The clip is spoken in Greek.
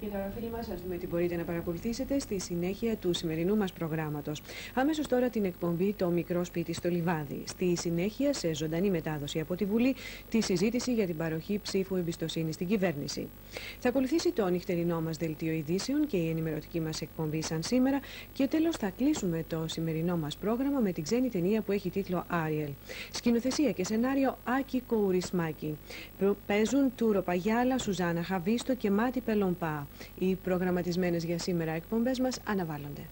Και τώρα, φίλοι μας, ας δούμε τι μπορείτε να παρακολουθήσετε στη συνέχεια του σημερινού μας προγράμματος. Αμέσω τώρα την εκπομπή Το Μικρό Σπίτι στο Λιβάδι. Στη συνέχεια, σε ζωντανή μετάδοση από τη Βουλή, τη συζήτηση για την παροχή ψήφου εμπιστοσύνη στην κυβέρνηση. Θα ακολουθήσει το νυχτερινό μας δελτίο ειδήσεων και η ενημερωτική μας εκπομπή σαν σήμερα. Και τέλος, θα κλείσουμε το σημερινό μας πρόγραμμα με την ξένη ταινία που έχει τίτλο Άριελ. Σκηνοθεσία και σενάριο Άκη Κοουρισμάκη. Παίζουν Τούρο Παγιάλα, Σουζάνα Χαβίστο και Μάτι Πελομπά. Οι προγραμματισμένες για σήμερα εκπομπές μας αναβάλλονται.